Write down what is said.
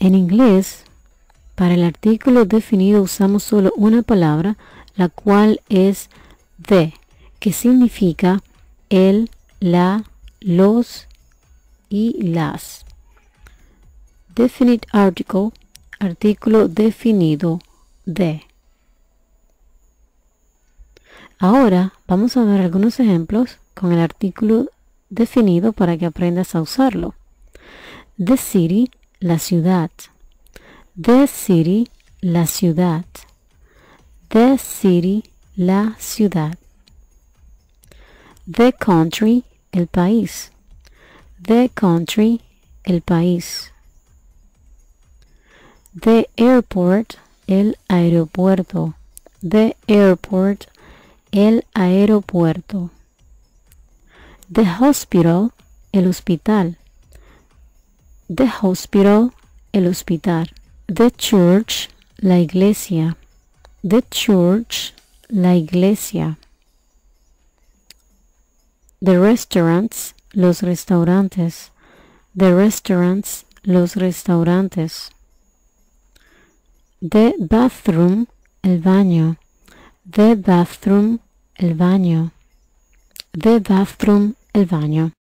En inglés, para el artículo definido usamos solo una palabra, la cual es the, que significa el, la, los y las. Definite article, artículo definido de. Ahora vamos a ver algunos ejemplos con el artículo definido para que aprendas a usarlo. The city, la ciudad. The city, la ciudad. The city, la ciudad. The country, el país. The country, el país. The airport, el aeropuerto. The airport, el aeropuerto. The hospital, el hospital. The hospital, el hospital. The church, la iglesia. The church, la iglesia. The restaurants, los restaurantes. The restaurants, los restaurantes. The bathroom, el baño. The bathroom, el baño. The bathroom, el baño.